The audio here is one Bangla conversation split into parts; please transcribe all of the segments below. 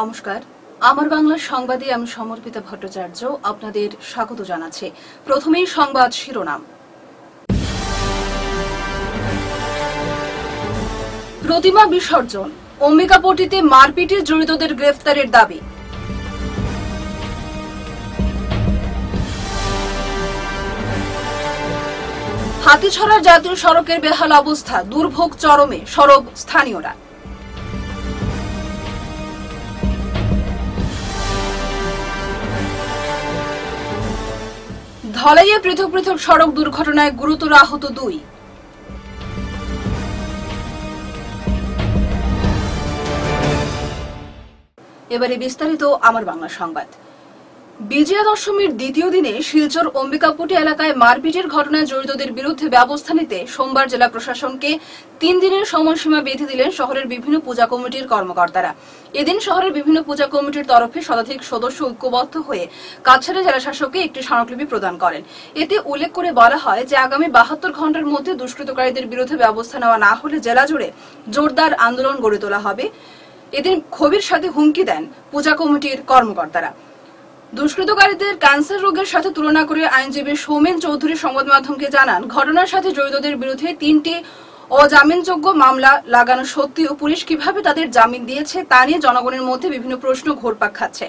নমস্কার। আমার বাংলা সংবাদে আমি সমর্পিতা ভট্টাচার্য আপনাদের স্বাগত জানাচ্ছি। প্রথমেই সংবাদ শিরোনাম। প্রতিমা বিসর্জন অম্বিকাপট্টিতে মারপিটে জড়িতদের গ্রেফতারের দাবি। হাতিছড়ার জাতীয় সড়কের বেহাল অবস্থা, দুর্ভোগ চরমে, সরব স্থানীয়রা। ধলাইয়ে পৃথক পৃথক সড়ক দুর্ঘটনায় গুরুতর আহত দুই। এবারে বিস্তারিত আমার বাংলা সংবাদ। বিজয়া দশমীর দ্বিতীয় দিনে শিলচর অম্বিকাপুটি এলাকায় মারপিটের ঘটনায় জড়িতদের বিরুদ্ধে ব্যবস্থা নিতে সোমবার জেলা প্রশাসনকে তিন দিনের সময়সীমা বেঁধে দিলেন শহরের বিভিন্ন পূজা কমিটির কর্মকর্তারা। এদিন শহরের বিভিন্ন পূজা কমিটির তরফে শতাধিক সদস্য ঐক্যবদ্ধ হয়ে কাছাড়া জেলা শাসককে একটি স্মারকলিপি প্রদান করেন। এতে উল্লেখ করে বলা হয় যে আগামী বাহাত্তর ঘণ্টার মধ্যে দুষ্কৃতকারীদের বিরুদ্ধে ব্যবস্থা নেওয়া না হলে জেলা জুড়ে জোরদার আন্দোলন গড়ে তোলা হবে। এদিন ক্ষোভের সাথে হুমকি দেন পূজা কমিটির কর্মকর্তারা। দুষ্কৃতকারীদের ক্যান্সার রোগের সাথে তুলনা করে আইনজীবী সৌমেন চৌধুরী সংবাদ মাধ্যমকে জানান, ঘটনার সাথে জড়িতদের বিরুদ্ধে তিনটি অজামিনযোগ্য মামলা লাগানো সত্ত্বেও পুলিশ কীভাবে তাদের জামিন দিয়েছে তা নিয়ে জনগণের মধ্যে বিভিন্ন প্রশ্ন ঘোরপাক খাচ্ছে।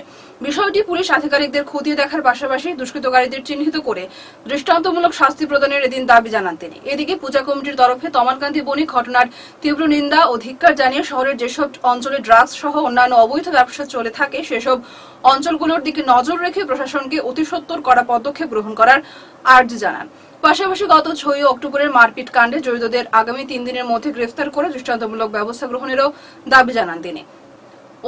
বিষয়টি পুলিশ আধিকারিকদের খতিয়ে দেখার পাশাপাশি দুষ্কৃতকারীদের চিহ্নিত করে দৃষ্টান্তমূলক শাস্তি প্রদানের এদিন দাবি জানান তিনি। এদিকে পূজা কমিটির তরফে তমালকান্তি বণিক ঘটনার তীব্র নিন্দা ও ধিক্কার জানিয়ে শহরের যেসব অঞ্চলে ড্রাগস সহ অন্যান্য অবৈধ ব্যবসা চলে থাকে, সেসব অঞ্চলগুলোর দিকে নজর রেখে প্রশাসনকে অতিসত্বর করা পদক্ষেপ গ্রহণ করার আর্জি জানান। পাশাপাশি গত ছয় অক্টোবরের মারপিট কাণ্ডে জড়িতদের আগামী তিন দিনের মধ্যে গ্রেফতার করে দৃষ্টান্তমূলক ব্যবস্থা গ্রহণেরও দাবি জানান তিনি।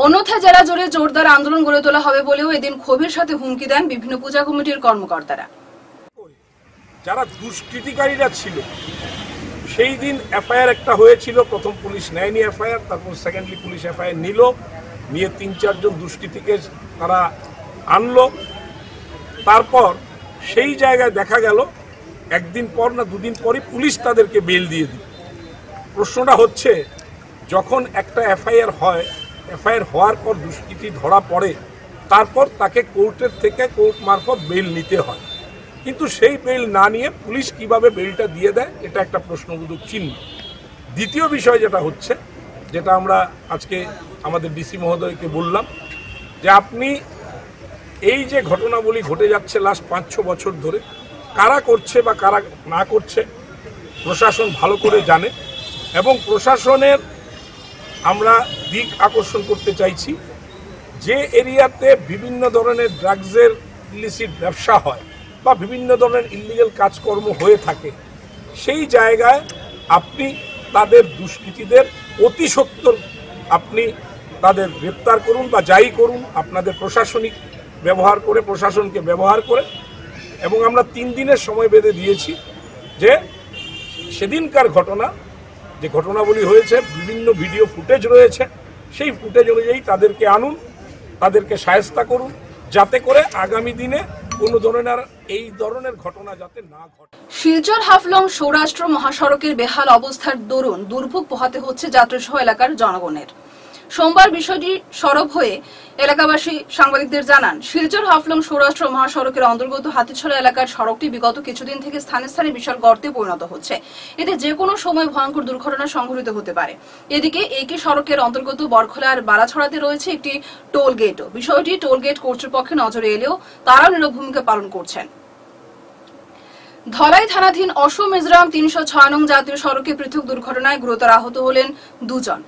অন্যথায় জেলা জুড়ে জোরদার আন্দোলন গড়ে তোলা হবে বলেও এদিন ক্ষোভের সাথে হুমকি দেন বিভিন্ন পূজা কমিটির কর্মকর্তারা। যারা দুষ্কৃতিকারীরা ছিল, সেই দিন এফআইআর একটা হয়েছিল। প্রথম পুলিশ নেয়নি এফআইআর, তারপর সেকেন্ডলি পুলিশ এফআইআর নিল। নিয়ে তিন, চারজন দুষ্কৃতীকে তারা আনলো। তারপর সেই জায়গায় দেখা গেল, একদিন পর না দুদিন পরই পুলিশ তাদেরকে বেল দিয়ে দিল। প্রশ্নটা হচ্ছে, যখন একটা এফআইআর হয় এফআইআর হওয়ার পর দুষ্কৃতী ধরা পড়ে, তারপর তাকে কোর্টের থেকে কোর্ট মারফত বেল নিতে হয়। কিন্তু সেই বেল না নিয়ে পুলিশ কীভাবে বেলটা দিয়ে দেয়, এটা একটা প্রশ্নবোধক চিহ্ন। দ্বিতীয় বিষয় যেটা হচ্ছে, যেটা আমরা আজকে আমাদের ডিসি মহোদয়কে বললাম, যে আপনি এই যে ঘটনাবলী ঘটে যাচ্ছে লাস্ট পাঁচ ছ বছর ধরে, কারা করছে বা কারা না করছে, প্রশাসন ভালো করে জানে এবং প্রশাসনের আমরা দিক আকর্ষণ করতে চাইছি। যে এরিয়াতে বিভিন্ন ধরনের ড্রাগসের ইলিসিট ব্যবসা হয় বা বিভিন্ন ধরনের ইলিগাল কাজকর্ম হয়ে থাকে, সেই জায়গায় আপনি তাদের দুষ্কৃতীদের অতি সত্তর আপনি তাদের গ্রেপ্তার করুন বা যাই করুন, আপনাদের প্রশাসনিক ব্যবহার করে, প্রশাসনকে ব্যবহার করে এবং আমরা তিন দিনের সময় বেঁধে দিয়েছি যে সেদিনকার ঘটনা যে ঘটনাবলী হয়েছে, বিভিন্ন ভিডিও ফুটেজ রয়েছে, সেই ফুটেজ অনুযায়ী তাদেরকে আনুন, তাদেরকে সায়স্তা করুন, যাতে করে আগামী দিনে কোনো ধরনের এই ধরনের ঘটনা যাতে না ঘটে। শিলচর হাফলং সৌরাষ্ট্র মহাসড়কের বেহাল অবস্থার দরুন দুর্ভোগ পোহাতে হচ্ছে যাত্রীসহ এলাকার জনগণের। সোমবার বিষয়টি সরব হয়ে এলাকাবাসী সাংবাদিকদের জানান, শিলচর হাফলং সৌরাষ্ট্র মহাসড়কের অন্তর্গত হাতিছড়া এলাকার সড়কটি বিগত কিছুদিন থেকে স্থানে স্থানে বিশাল গর্তে পরিণত হচ্ছে। এতে যে কোনো সময় ভয়ঙ্কর দুর্ঘটনা সংঘটিত হতে পারে। এদিকে একই সড়কের অন্তর্গত বরখলার বালাছড়াতে রয়েছে একটি টোল গেটও। বিষয়টি টোল গেট কর্তৃপক্ষের নজরে এলেও তারাও নীরব ভূমিকা পালন করছেন। ধলাই থানাধীন অসম মিজোরাম তিনশো ছয় নং জাতীয় সড়কে পৃথক দুর্ঘটনায় গুরুতর আহত হলেন দুজন।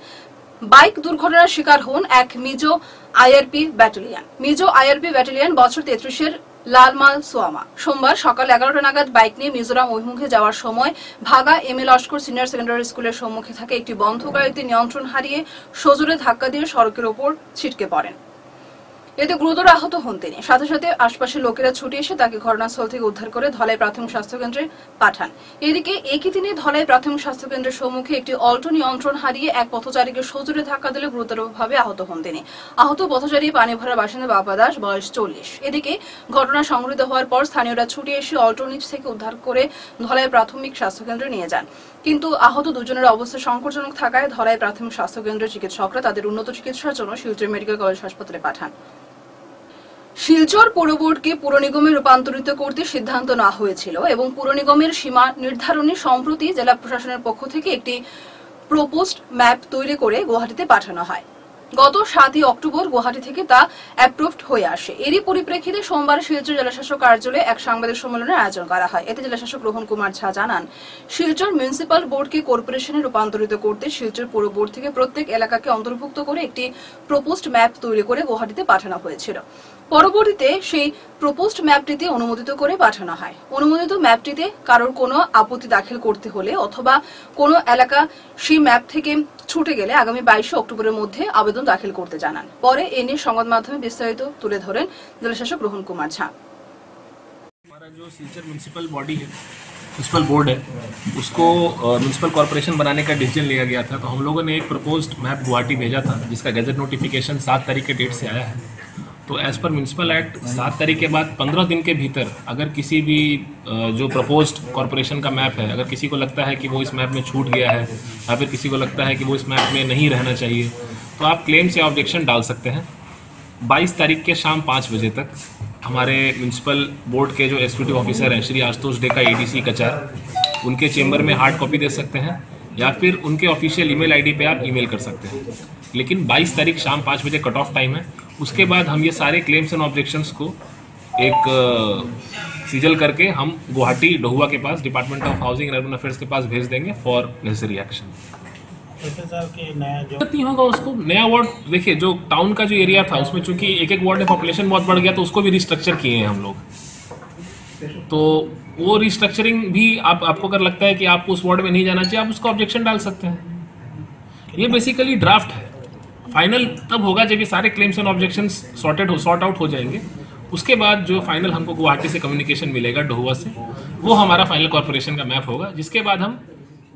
বাইক দুর্ঘটনার শিকার হন এক Mizo IRP battalion. Mizo IRP battalion বছর তেত্রিশের লালমাল সোয়ামা। সোমবার সকাল এগারোটা নাগাদ বাইক নিয়ে মিজোরাম অভিমুখে যাওয়ার সময় Bhaga M A Laskar senior secondary স্কুলের সম্মুখে থাকে একটি বন্ধ গাড়িতে নিয়ন্ত্রণ হারিয়ে সজোরে ধাক্কা দিয়ে সড়কের ওপর ছিটকে পড়েন। এতে গুরুতর আহত হন তিনি। সাথে সাথে আশপাশের লোকেরা ছুটে এসে তাকে ঘটনাস্থল থেকে উদ্ধার করে ধলাই প্রাথমিক স্বাস্থ্য কেন্দ্রে পাঠান। এদিকে একই দিনে ধলাই প্রাথমিক স্বাস্থ্য কেন্দ্রের সম্মুখে একটি অল্টো নিয়ন্ত্রণ হারিয়ে এক পথচারীকে সজোরে ধাক্কা দিলে গুরুতরভাবে আহত হন তিনি। আহত পথচারী পানি ভরা বাসিন্দা বাবা দাস, বয়স চল্লিশ। এদিকে ঘটনা সংঘটিত হওয়ার পর স্থানীয়রা ছুটে এসে অল্টো নিচ থেকে উদ্ধার করে ধলাই প্রাথমিক স্বাস্থ্য কেন্দ্রে নিয়ে যান। কিন্তু আহত দুজনের অবস্থা সংকটজনক থাকায় ধলাই প্রাথমিক স্বাস্থ্য কেন্দ্রের চিকিৎসকরা তাদের উন্নত চিকিৎসার জন্য শিলচর মেডিকেল কলেজ হাসপাতালে পাঠান। শিলচর পৌর বোর্ডকে পুর নিগমে রূপান্তরিত করতে সিদ্ধান্ত নেওয়া হয়েছিল এবং পুর নিগমের সীমা নির্ধারণে সম্প্রতি জেলা প্রশাসনের পক্ষ থেকে একটি প্রপোজড ম্যাপ তৈরি করে গুয়াহাটিতে পাঠানো হয়। গত সাতই অক্টোবর গুয়াহাটি থেকে তা অ্যাপ্রুভড হয়ে আসে। এরই পরিপ্রেক্ষিতে সোমবার শিলচর জেলাশাসক কার্যালয়ে এক সাংবাদিক সম্মেলনের আয়োজন করা হয়। এতে জেলাশাসক রোহন কুমার ঝা জানান, শিলচর মিউনিসিপাল বোর্ডকে কর্পোরেশনে রূপান্তরিত করতে শিলচর পৌর বোর্ড থেকে প্রত্যেক এলাকাকে অন্তর্ভুক্ত করে একটি প্রপোজড ম্যাপ তৈরি করে গুয়াহাটিতে পাঠানো হয়েছিল। পরবর্তীতে সেই প্রপোজড ম্যাপটিতে অনুমোদিত করে পাঠানো হয় অনুমোদিত ম্যাপটিতে কারোর কোনো আপত্তি দাখিল করতে হলে অথবা কোনো এলাকা সেই ম্যাপ থেকে ছুটে গেলে আগামী বাইশে অক্টোবরের মধ্যে আবেদন দাখিল করতে জানান পরে এ নিয়ে সংবাদ মাধ্যমে বিস্তারিত তুলে ধরেন জেলাশাসক রোহন কুমার ঝা हमारा जो सिलचर म्यूनसिपल बॉडी है म्यूनसिपल बोर्ड है उसको म्यूनसिपल कॉरपोरेशन बनाने का डिसीजन लिया गया था तो हम लोगों ने एक प्रपोज्ड मैप गुवाहाटी भेजा था जिसका गजट नोटिफिकेशन सात तारीख के डेट से आया है तो एज पर म्यूनसिपल एक्ट सात तारीख के बाद, पंद्रह दिन के भीतर, अगर किसी भी जो प्रपोज्ड कॉरपोरेशन का मैप है, अगर किसी को लगता है कि वो इस मैप में छूट गया है, या फिर किसी को लगता है कि वो इस मैप में नहीं रहना चाहिए तो आप क्लेम से ऑब्जेक्शन डाल सकते हैं। 22 तारीख के शाम पाँच बजे तक, हमारे म्यूनसिपल बोर्ड के जो एग्जीक्यूटिव ऑफिसर हैं, श्री आशुतोष डे का एडीसी कचार उनके चेंबर में हार्ड कॉपी दे सकते हैं, या फिर उनके ऑफिशियल ईमेल आईडी पे आप ईमेल कर सकते हैं। लेकिन 22 तारीख शाम पाँच बजे कट ऑफ़ टाइम है उसके बाद हम ये सारे क्लेम्स एंड ऑब्जेक्शंस को एक सीजल करके हम गुवाहाटी डहुआ के पास department of housing and urban affairs के पास भेज देंगे फॉर नेसेसरी एक्शन ऐसे नया जो नहीं होगा उसको नया वार्ड देखिए जो टाउन का जो एरिया था उसमें चूँकि एक एक वार्ड में पॉपुलेशन बहुत बढ़ गया तो उसको भी रिस्ट्रक्चर किए हैं हम लोग। तो वो रिस्ट्रक्चरिंग भी आप आपको अगर लगता है कि आपको उस वार्ड में नहीं जाना चाहिए आप उसका ऑब्जेक्शन डाल सकते हैं। ये बेसिकली ड्राफ्ट है। फाइनल तब होगा जब ये सारे क्लेम्स एंड ऑब्जेक्शन सॉर्टेड हो सॉर्ट आउट हो जाएँगे। उसके बाद जो फाइनल हमको गुवाहाटी से कम्युनिकेशन मिलेगा डोहुआ से, वो हमारा फाइनल कॉरपोरेशन का मैप होगा, जिसके बाद हम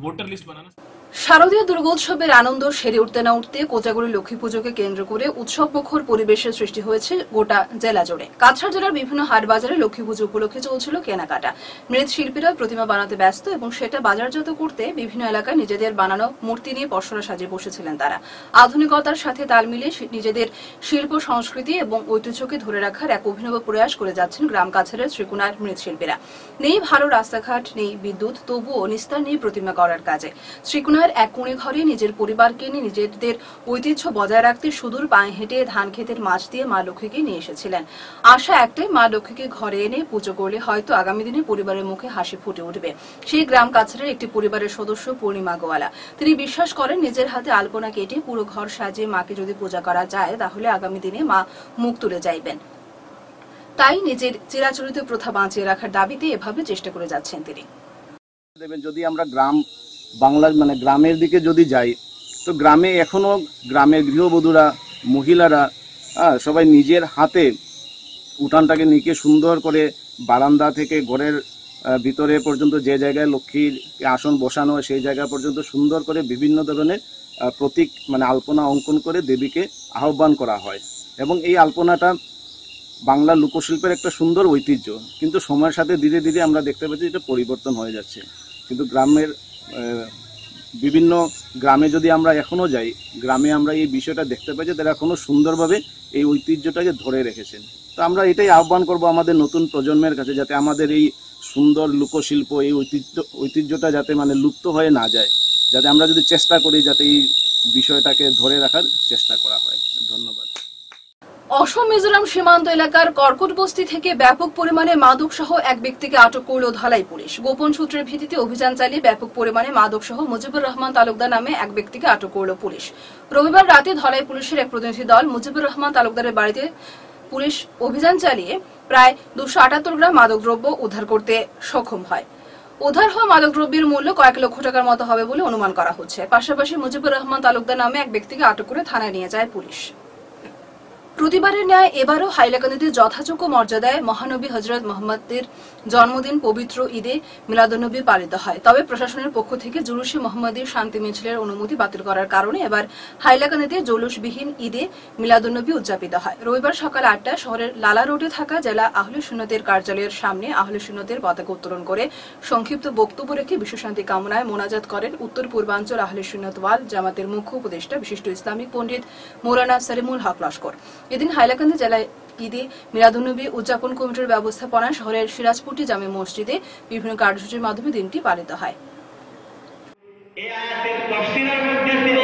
वोटर लिस्ट बनाना শারদীয় দুর্গোৎসবের আনন্দ সেরে উঠতে না উঠতে কোজাগুড়ি লক্ষ্মী পুজোকে কেন্দ্র করে উৎসব মুখর পরিবেশের সৃষ্টি হয়েছে গোটা জেলা জুড়ে। কাছাড় জেলার বিভিন্ন হাট বাজারে লক্ষ্মী পুজো উপলক্ষে চলছিল কেনাকাটা। মৃৎশিল্পীরা প্রতিমা বানাতে ব্যস্ত এবং সেটা বাজারজাত করতে বিভিন্ন এলাকায় নিজেদের বানানো মূর্তি নিয়ে পসরা সাজিয়ে বসেছিলেন তারা। আধুনিকতার সাথে তাল মিলিয়ে নিজেদের শিল্প, সংস্কৃতি এবং ঐতিহ্যকে ধরে রাখার এক অভিনব প্রয়াস করে যাচ্ছেন গ্রাম কাছাড়ের শ্রীকুনার মৃৎশিল্পীরা নেই ভালো রাস্তাঘাট, নেই বিদ্যুৎ, তবুও নিস্তার নেই প্রতিমা করার কাজে। শ্রীকুনার এক কোণে ঘরে নিজের পরিবারকে নিয়ে নিজেদের ঐতিহ্য বজায় রাখতে সুদূর পায়ে হেঁটে ধান ক্ষেতের মাছ দিয়ে মা লক্ষ্মীকে নিয়ে এসেছিলেন। আশা একটাই, মা লক্ষ্মীকে ঘরে এনে পুজো করলে হয়তো আগামী দিনে পরিবারের মুখে হাসি ফুটে উঠবে। সেই গ্রাম কাছাড়ের একটি পরিবারের সদস্য পূর্ণিমা গোয়ালা। তিনি বিশ্বাস করেন, নিজের হাতে আলপনা কেটে পুরো ঘর সাজিয়ে মাকে যদি পূজা করা যায়, তাহলে আগামী দিনে মা মুখ তুলে যাইবেন। তাই নিজের চিরাচরিত প্রথা বাঁচিয়ে রাখার দাবিতে এভাবে চেষ্টা করে যাচ্ছেন তিনি। দেখবেন যদি আমরা গ্রাম বাংলার মানে গ্রামের দিকে যদি যাই তো গ্রামে এখনও গ্রামের গৃহবধূরা মহিলারা হ্যাঁ, সবাই নিজের হাতে উঠানটাকে নিকে সুন্দর করে বারান্দা থেকে ঘরের ভিতরে পর্যন্ত যে জায়গায় লক্ষ্মীর আসন বসানো সেই জায়গা পর্যন্ত সুন্দর করে বিভিন্ন ধরনের প্রতীক মানে আলপনা অঙ্কন করে দেবীকে আহ্বান করা হয়। এবং এই আলপনাটা বাংলা লোকশিল্পের একটা সুন্দর ঐতিহ্য। কিন্তু সময়ের সাথে ধীরে ধীরে আমরা দেখতে পাচ্ছি এটা পরিবর্তন হয়ে যাচ্ছে। কিন্তু গ্রামের বিভিন্ন গ্রামে যদি আমরা এখনও যাই, গ্রামে আমরা এই বিষয়টা দেখতে পাই যে তারা এখনও সুন্দরভাবে এই ঐতিহ্যটাকে ধরে রেখেছেন। তো আমরা এটাই আহ্বান করব আমাদের নতুন প্রজন্মের কাছে যাতে আমাদের এই সুন্দর লোকশিল্প, এই ঐতিহ্য, ঐতিহ্যটা যাতে মানে লুপ্ত হয়ে না যায়। যাতে আমরা যদি চেষ্টা করি যাতে এই বিষয়টাকে ধরে রাখার চেষ্টা করা হয়। ধন্যবাদ। অসম, মিজোরাম সীমান্ত এলাকার কর্কট বস্তি থেকে ব্যাপক পরিমাণে মাদক সহ এক ব্যক্তিকে আটক করল ধলাই পুলিশ। গোপন সূত্রের ভিত্তিতে অভিযান চালিয়ে ব্যাপক পরিমাণে মাদক সহ মুজিবুর রহমান তালুকদার নামে এক ব্যক্তিকে আটক করল পুলিশ। রবিবার রাতে ধলাই পুলিশের এক প্রতিনিধি দল মুজিবুর রহমান তালুকদারের বাড়িতে পুলিশ অভিযান চালিয়ে প্রায় দুশো আটাত্তর গ্রাম মাদকদ্রব্য উদ্ধার করতে সক্ষম হয়। উদ্ধার হওয়া মাদকদ্রব্যের মূল্য কয়েক লক্ষ টাকার মতো হবে বলে অনুমান করা হচ্ছে। পাশাপাশি মুজিবুর রহমান তালুকদার নামে এক ব্যক্তিকে আটক করে থানায় নিয়ে যায় পুলিশ। প্রতিবারের ন্যায় এবারও হাইলাকান্দিতে যথাযোগ্য মর্যাদায় মহানবী হজরত মোহাম্মদের জন্মদিন পবিত্র ঈদে মিলাদুন্নবী পালিত হয়। তবে প্রশাসনের পক্ষ থেকে জুলুসে মোহাম্মদীর শান্তি মিছিলের অনুমতি বাতিল করার কারণে এবার হাইলাকান্দিতে জৌলুসবিহীন ঈদে মিলাদুন্নবী উদযাপিত হয়। রবিবার সকাল আটটায় শহরের লালা রোডে থাকা জেলা আহলে সুন্নতের কার্যালয়ের সামনে আহলে সুন্নতের পতাকা উত্তোলন করে সংক্ষিপ্ত বক্তব্য রেখে বিশ্বশান্তি কামনায় মোনাজাত করেন উত্তর পূর্বাঞ্চল আহলে সুন্নত ওয়াল জামাতের মুখ্য উপদেষ্টা বিশিষ্ট ইসলামিক পণ্ডিত মৌলানা সলিমুল হক লস্কর। এদিন হাইলাকান্দি জেলায় ঈদে মিলাদুন্নবী উদযাপন কমিটির ব্যবস্থাপনায় শহরের সিরাজপুটি জামে মসজিদে বিভিন্ন কার্যসূচির মাধ্যমে দিনটি পালিত হয়। এই আয়াতের মধ্যে তিনি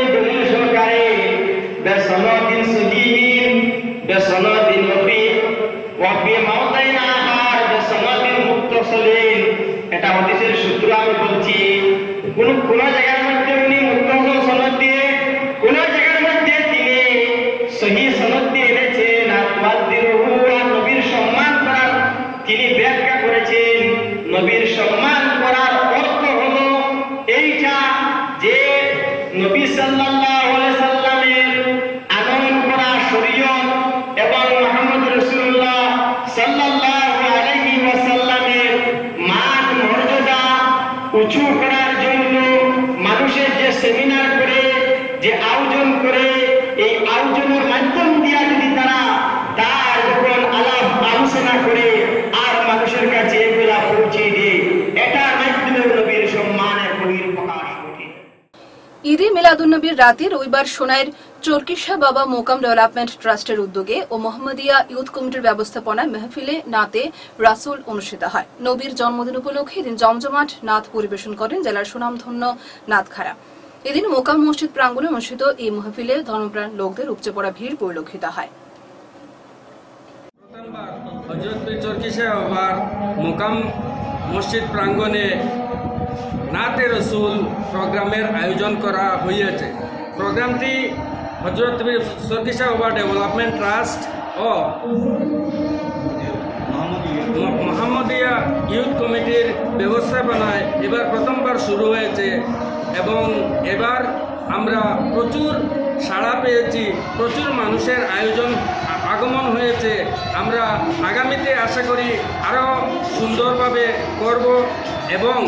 ঈদে মিলাদুন্নবীর রাতে রবিবার সোনাইয়ের চরকিশা বাবা মোকাম ডেভেলপমেন্ট ট্রাস্টের উদ্যোগে ও মোহাম্মদিয়া ইউথ কমিটির ব্যবস্থাপনায় মেহফিলে নাতে রাসুল অনুষ্ঠিত হয়। নবীর জন্মদিন উপলক্ষে এদিন জমজমাট নাথ পরিবেশন করেন জেলার সুনামধন্য নাথখারা এদিন মোকাম মসজিদ প্রাঙ্গণে অনুষ্ঠিত এই মহফিলে ধর্মপ্রাণ লোকদের উপচে পড়া ভিড় পরিলক্ষিত হয়। প্রথমবার হজরত পীর চরকি সাহেবার মোকাম মসজিদ প্রাঙ্গণে নাতে রসুল প্রোগ্রামের আয়োজন করা হয়েছে। প্রোগ্রামটি হজরত পীর চরকি ডেভেলপমেন্ট ট্রাস্ট ও মোহাম্মদিয়া ইউথ কমিটির ব্যবস্থাপনায় এবার প্রথমবার শুরু হয়েছে এবং এবার আমরা প্রচুর সাড়া পেয়েছি, প্রচুর মানুষের আয়োজন আগমন হয়েছে। আমরা আগামীতে আশা করি আরও সুন্দরভাবে করব এবং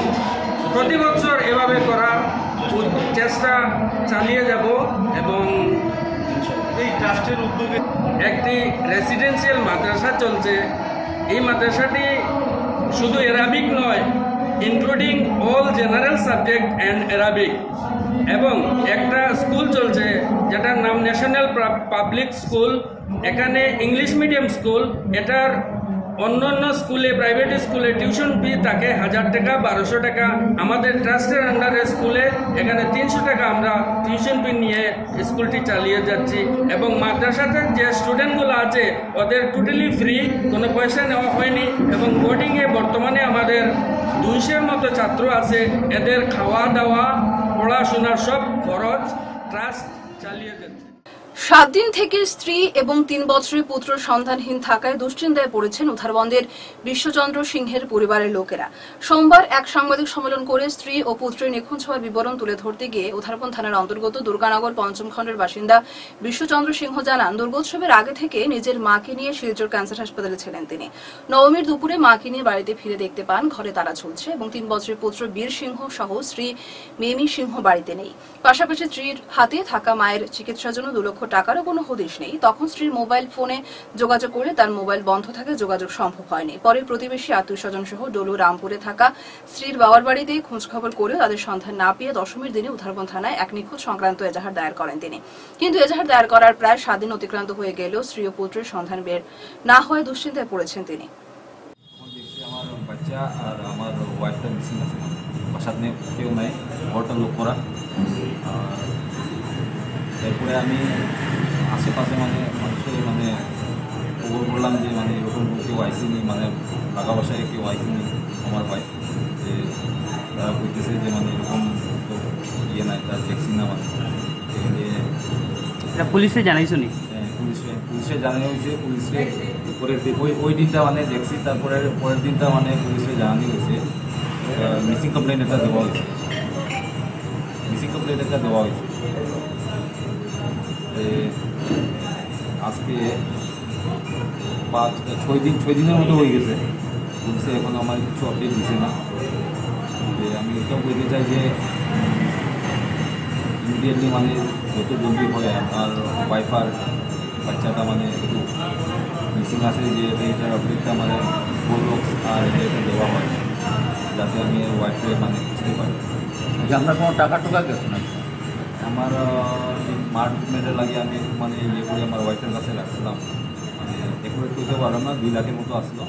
প্রতি বছর এভাবে করার চেষ্টা চালিয়ে যাব এবং এই ট্রাস্টের উদ্যোগে একটি রেসিডেন্সিয়াল মাদ্রাসা চলছে। এই মাদ্রাসাটি শুধু অ্যারাবিক নয় including all general subject and Arabic এবং একটা স্কুল চলছে, যেটার নাম ন্যাশনাল পাবলিক স্কুল এখানে ইংলিশ মিডিয়াম স্কুল এটার অন্য অন্য স্কুলে প্রাইভেট স্কুলে টিউশন ফি থাকে হাজার টাকা, বারোশো টাকা। আমাদের ট্রাস্টের আন্ডারে স্কুলে এখানে তিনশো টাকা আমরা টিউশন ফি নিয়ে স্কুলটি চালিয়ে যাচ্ছি। এবং মাদ্রাসাতে যে স্টুডেন্টগুলো আছে, ওদের টোটালি ফ্রি কোনো পয়সা নেওয়া হয়নি। এবং বোর্ডিংয়ে বর্তমানে আমাদের দুইশোর মতো ছাত্র আছে। এদের খাওয়া দাওয়া পড়াশোনার সব খরচ ট্রাস্ট সাত দিন থেকে স্ত্রী এবং তিন বছরের পুত্র সন্তানহীন থাকায় দুশ্চিন্তায় পড়েছেন উধারবন্দের বিশ্বচন্দ্র সিংহের পরিবারের লোকেরা। সোমবার এক সাংবাদিক সম্মেলন করে স্ত্রী ও পুত্রের নিখোঁজ হওয়ার বিবরণ তুলে ধরতে গিয়ে উধারবন থানার অন্তর্গত দুর্গানগর পঞ্চম খণ্ডের বাসিন্দা বিশ্বচন্দ্র সিংহ জানান, দুর্গোৎসবের আগে থেকে নিজের মাকে নিয়ে শিলচর ক্যান্সার হাসপাতালে ছিলেন তিনি। নবমীর দুপুরে মাকে নিয়ে বাড়িতে ফিরে দেখতে পান, ঘরে তারা ঝুলছে এবং তিন বছরের পুত্র বীর সিংহ সহ স্ত্রী মেমি সিংহ বাড়িতে নেই। পাশাপাশি স্ত্রীর হাতে থাকা মায়ের চিকিৎসার জন্য দু লক্ষ টাকারও কোনো হদিশ নেই। তখন স্ত্রীর মোবাইল ফোনে যোগাযোগ করলে তার মোবাইল বন্ধ থাকে যোগাযোগ সম্ভব হয়নি। পরে প্রতিবেশী আত্মীয় স্বজন সহ ডলু, রামপুরে থাকা স্ত্রীর বাবার বাড়িতে খোঁজখবর করেও তাদের সন্ধান না পেয়ে দশমীর দিনে উধারবন থানায় এক নিখোঁজ সংক্রান্ত এজাহার দায়ের করেন তিনি। কিন্তু এজাহার দায়ের করার প্রায় সাত দিন অতিক্রান্ত হয়ে গেলেও স্ত্রী ও পুত্রের সন্ধান বের না হয়ে দুশ্চিন্তায় পড়েছেন তিনি। আর আমার ওয়াইফটা মিসিং আছে। নিয়ে কেউ নাই ঘরটা লোক করা। এরপরে আমি আশেপাশে মানে মানুষের মানে খবর করলাম যে মানে এরকম কেউ আইসিনি মানে টাকা বাসায় কেউ আইসিনি আমার ভাই। যে তারা বলতেছে যে মানে এরকম তো ইয়ে নাই তার দেখছি না মানে যে এটা পুলিশে জানাইছো নি? হ্যাঁ, পুলিশে পুলিশে জানানো হয়েছে পুলিশে পরের দিন ওই ওই দিনটা মানে দেখছি তারপরে পরের দিনটা মানে পুলিশে জানানো হয়েছে। মিসিং কমপ্লেন একটা দেওয়া হয়েছে। মিসিং কমপ্লেন একটা দেওয়া হয়েছে। এ, আজকে পাঁচ ছয় দিন ছয় দিনের মতো হয়ে গেছে। পুলিশে এখন আমার কিছু আপডেট দিছে না। যে আমি এটাও বলতে চাই যে ইমিডিয়েটলি মানে যত জলদি হয় আমার ওয়াইফার বাচ্চাটা মানে একটু মিসিং আছে যে এইটার আপডেটটা মানে বলল আর এটা দেওয়া হয় যাতে আমি ওয়াইফাই মানে বুঝতে পারি। আপনার কোনো টাকা টুকা গেছে না আমার মার ট্রিটমেন্টের লাগে আমি মানে ইয়ে করে আমার ওয়াইফের কাছে রাখছিলাম। মানে একুরেট করতে পারলাম না দুই লাখের মতো আসলো।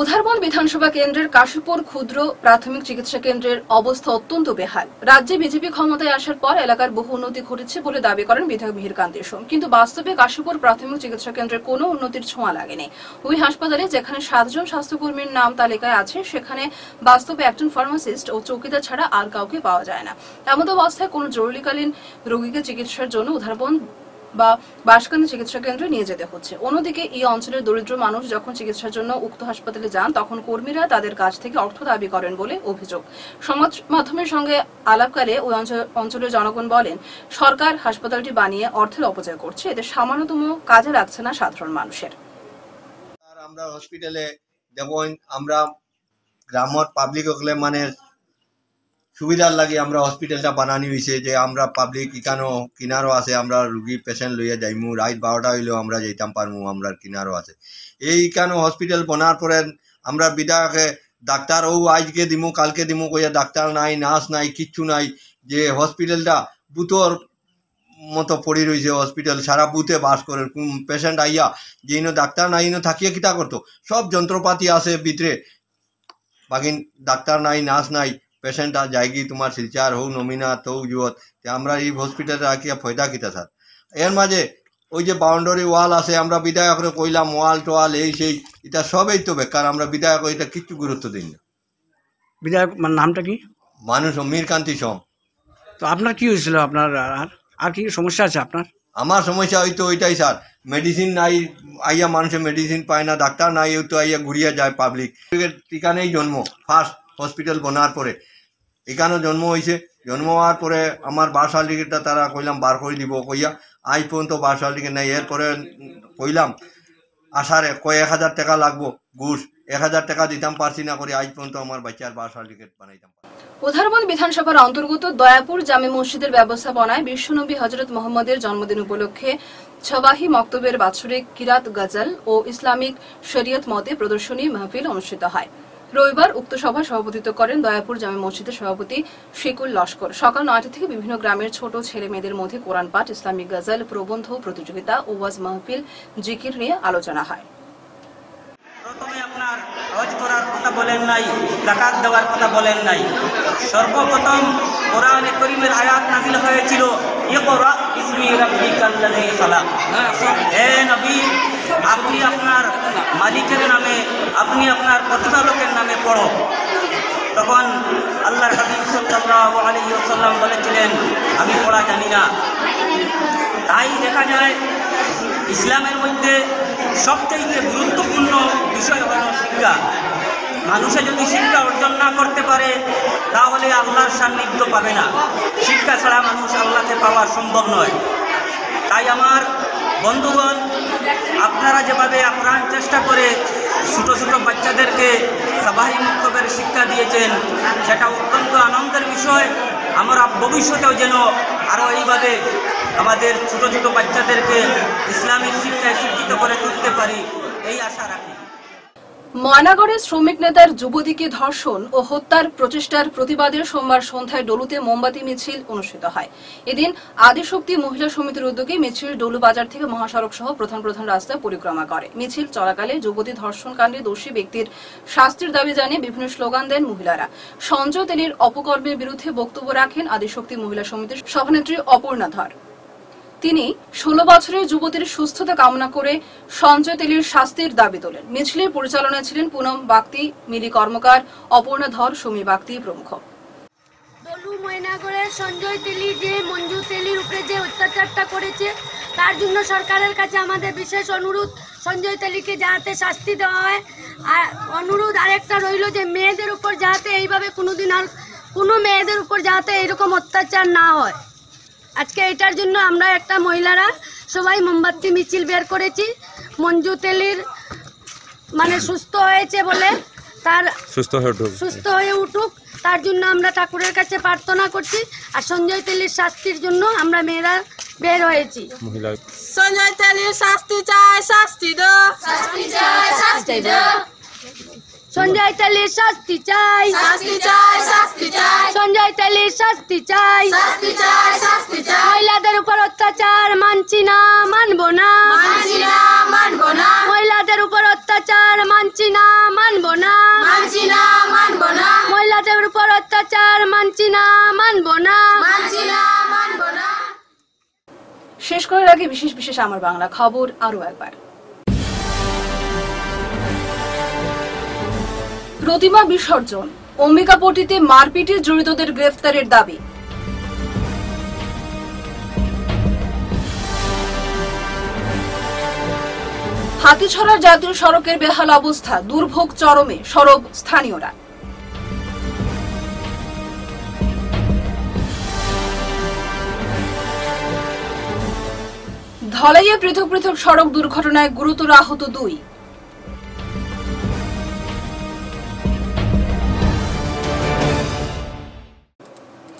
উধারবন বিধানসভা কেন্দ্রের কাশীপুর ক্ষুদ্র প্রাথমিক চিকিৎসা কেন্দ্রের অবস্থা অত্যন্ত বেহাল। রাজ্যে বিজেপি ক্ষমতায় আসার পর এলাকার বহু উন্নতি ঘটেছে বলে দাবি করেন বিধায়ক মিহির কান্তি সোম। কিন্তু বাস্তবে কাশীপুর প্রাথমিক চিকিৎসা কেন্দ্রের কোনো উন্নতির ছোঁয়া লাগেনি। ওই হাসপাতালে যেখানে সাতজন স্বাস্থ্যকর্মীর নাম তালিকায় আছে, সেখানে বাস্তবে একজন ফার্মাসিস্ট ও চৌকিদার ছাড়া আর কাউকে পাওয়া যায় না। এমন অবস্থায় কোনো জরুরিকালীন রোগীকে চিকিৎসার জন্য উধারবন বা বাসকান্দি চিকিৎসা কেন্দ্রে নিয়ে যেতে হচ্ছে। অন্যদিকে এই অঞ্চলের দরিদ্র মানুষ যখন চিকিৎসার জন্য উক্ত হাসপাতালে যান, তখন কর্মীরা তাদের কাছ থেকে অর্থ দাবি করেন বলে অভিযোগ। সমাজ মাধ্যমের সঙ্গে আলাপকালে ওই অঞ্চলের জনগণ বলেন, সরকার হাসপাতালটি বানিয়ে অর্থের অপচয় করছে। এতে সামান্যতম কাজে লাগছে না সাধারণ মানুষের। আমরা হসপিটালে যেমন আমরা গ্রামর পাবলিক মানে সুবিধার লাগে আমরা হসপিটালটা বানানি হয়েছে যে আমরা পাবলিক ইকানো কিনারও আছে, আমরা রুগী পেশেন্ট লইয়া যাইমু, রাত বারোটা হইলেও আমরা যাইতাম পারমু, আমরা কিনারও আছে। এই ইকানো হসপিটাল বনার পরে আমরা বিধায়কে ডাক্তার ও আজকে দিমু, কালকে দিমু কইয়া ডাক্তার নাই, নার্স নাই, কিচ্ছু নাই, যে হসপিটালটা বুতর মতো পড়ি রয়েছে হসপিটাল সারা বুথে বাস করে পেশেন্ট আইয়া যে ইনো ডাক্তার নাই ইনো থাকিয়ে কিতা করতো? সব যন্ত্রপাতি আছে ভিতরে। বাকিন ডাক্তার নাই, নার্স নাই পেশেন্ট আর যায়গি তোমার শিলচার হৌ নমিনা তৌ যুৱত তে আমরা এই হসপিটালে রাখিয়া ফয়দা কিতা স্যার। এর মাঝে ওই যে বাউন্ডারি ওয়াল আছে আমরা বিধায়করে কইলাম ওয়াল টোয়াল এই সেই এটা সবই তো বেকার আমরা বিধায়ক এটা কিচ্ছু গুরুত্ব দিই না। বিধায়ক মানে নামটা কি? মানুষ মীরকান্তি সম তো আপনার কি হয়েছিল? আপনার আর আর কি সমস্যা আছে আপনার? আমার সমস্যা হয়তো ওইটাই স্যার। মেডিসিন নাই আইয়া মানুষের মেডিসিন পায় না ডাক্তার নাই তো আইয়া ঘুরিয়া যায় পাবলিক এখানেই জন্ম ফার্স্ট হসপিটাল বনার পরে। এখানেও জন্ম হয়েছে। জন্ম হওয়ার পরে আমার বার সার্টিফিকেটটা তারা কইলাম, বার করে দিব কইয়া। আজ পর্যন্ত বার সার্টিফিকেট নাই। এরপরে কইলাম আসারে কয় এক হাজার টাকা লাগবো? ঘুষ। এক হাজার টাকা দিতাম, পারছি না করে। আজ পর্যন্ত আমার বাচ্চার বার সার্টিফিকেট বানাইতাম। উধারবন বিধানসভার অন্তর্গত দয়াপুর জামে মসজিদের ব্যবস্থাপনায় বিশ্বনবী হজরত মোহাম্মদের জন্মদিন উপলক্ষে ছবাহি মক্তবের বাৎসরিক কিরাত গজল ও ইসলামিক শরীয়ত মতে প্রদর্শনী মাহফিল অনুষ্ঠিত হয়। রবিবার উক্ত সভায় সভাপতিত্ব করেন দয়াপুর জামে মসজিদের সভাপতি শেকুল লস্কর। সকাল নয়টা থেকে বিভিন্ন গ্রামের ছোট ছেলে মেয়েদের মধ্যে কোরআন পাঠ ইসলামিক গজল, প্রবন্ধ প্রতিযোগিতা, ওয়াজ মাহফিল, জিকির নিয়ে আলোচনা হয়। প্রথমে আপনার হজ করার কথা বলেন নাই, জাকাত দেওয়ার কথা বলেন নাই। সর্বপ্রথম কোরআনে করিমের আয়াত নাজিল হয়েছিল আপনি আপনার মালিকের নামে, আপনি আপনার প্রতিপালকের নামে পড়ো। তখন আল্লাহর হাবিব সাল্লাল্লাহু বলেছিলেন, আমি পড়া জানি না। তাই দেখা যায়, ইসলামের মধ্যে সবচেয়ে গুরুত্বপূর্ণ বিষয় হল শিক্ষা। মানুষে যদি শিক্ষা অর্জন না করতে পারে, তাহলে আল্লাহর সান্নিধ্য পাবে না। শিক্ষা ছাড়া মানুষ আল্লাহকে পাওয়া সম্ভব নয়। তাই আমার বন্ধুগণ, আপনারা যেভাবে আপ্রাণ চেষ্টা করে ছোটো ছোটো বাচ্চাদেরকে সাবাহি মুক্তবের শিক্ষা দিয়েছেন, সেটা অত্যন্ত আনন্দের বিষয়। আমরা ভবিষ্যতেও যেন আরও এইভাবে আমাদের ছোটো ছোটো বাচ্চাদেরকে ইসলামিক শিক্ষায় শিক্ষিত করে তুলতে পারি, এই আশা রাখি। ময়নাগড়ে শ্রমিক নেতার যুবতীকে ধর্ষণ ও হত্যার প্রচেষ্টার প্রতিবাদে সোমবার সন্ধ্যায় ডলুতে মোমবাতি মিছিল অনুষ্ঠিত হয়। এদিন আদিশক্তি মহিলা সমিতির উদ্যোগে মিছিল ডলু বাজার থেকে মহাসড়ক সহ প্রধান প্রধান রাস্তা পরিক্রমা করে। মিছিল চলাকালে যুবতী ধর্ষণ কাণ্ডে দোষী ব্যক্তির শাস্তির দাবি জানিয়ে বিভিন্ন স্লোগান দেন মহিলারা। সঞ্জয় তেলির অপকর্মের বিরুদ্ধে বক্তব্য রাখেন আদিশক্তি মহিলা সমিতির সভানেত্রী অপর্ণা ধর। তিনি ষোলো বছরের যুবতীর সুস্থতা কামনা করে সঞ্জয় তেলির শাস্তির দাবি তোলেন। মিছিলের পরিচালনায় ছিলেন পুনম বাগতি, মিলি কর্মকার, অপর্ণা ধর, সুমি বাগতি প্রমুখ। দলু ময়নাগড়ের সঞ্জয় তেলি যে মঞ্জু তেলির উপরে যে অত্যাচারটা করেছে, তার জন্য সরকারের কাছে আমাদের বিশেষ অনুরোধ, সঞ্জয় তেলিকে যাতে শাস্তি দেওয়া হয়। আর অনুরোধ আরেকটা রইল যে, মেয়েদের উপর যাতে এইভাবে কোনোদিন আর কোনো মেয়েদের উপর যাতে এরকম অত্যাচার না হয়। আজকে এটার জন্য আমরা একটা মহিলারা সবাই মোমবাতি মিছিল বের করেছি। মঞ্জু তেলির মানে সুস্থ হয়েছে বলে তার সুস্থ হয়ে উঠুক। সুস্থ হয়ে উঠুক। তার জন্য আমরা ঠাকুরের কাছে প্রার্থনা করছি। আর সঞ্জয় তেলির শাস্তির জন্য আমরা মেয়েরা বের হয়েছি। মহিলা সঞ্জয় তেলির শাস্তি চাই শাস্তি দো শাস্তি চাই শাস্তি দো সঞ্জয় তেলির শাস্তি চাই। শাস্তি চাই শাস্তি চাই। সঞ্জয় তেলির শাস্তি চাই। শাস্তি চাই শাস্তি চাই। মহিলাদের উপর অত্যাচার মানছি না মানব না। মানছি না মানবো না। মহিলাদের উপর অত্যাচার মানছি না মানব না। মানছি না মানবো না। মহিলাদের উপর অত্যাচার মানছি না মানব না। মানছি না মানবো না। শেষ করার আগে বিশেষ বিশেষ আমার বাংলা খবর আরও একবার। প্রতিমা বিসর্জন। অম্বিকাপটিতে মারপিটে জড়িতদের গ্রেফতারের দাবি। হাতিছড়ার জাতীয় সড়কের বেহাল অবস্থা, দুর্ভোগ চরমে, সরব স্থানীয়রা। ধলাইয়ে পৃথক পৃথক সড়ক দুর্ঘটনায় গুরুতর আহত দুই।